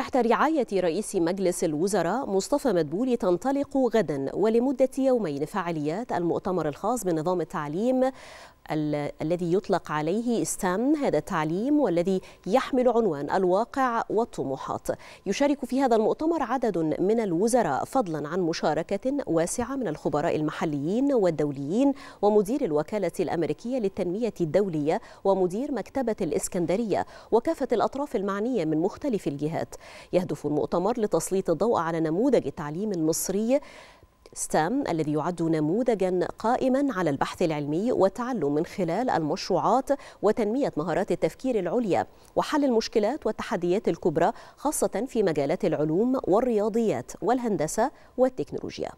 تحت رعاية رئيس مجلس الوزراء مصطفى مدبولي تنطلق غدا ولمدة يومين فعاليات المؤتمر الخاص بنظام التعليم ال الذي يطلق عليه ستام هذا التعليم والذي يحمل عنوان الواقع والطموحات. يشارك في هذا المؤتمر عدد من الوزراء فضلا عن مشاركة واسعة من الخبراء المحليين والدوليين ومدير الوكالة الأمريكية للتنمية الدولية ومدير مكتبة الإسكندرية وكافة الأطراف المعنية من مختلف الجهات. يهدف المؤتمر لتسليط الضوء على نموذج التعليم المصري ستام الذي يعد نموذجا قائما على البحث العلمي والتعلم من خلال المشروعات وتنمية مهارات التفكير العليا وحل المشكلات والتحديات الكبرى خاصة في مجالات العلوم والرياضيات والهندسة والتكنولوجيا.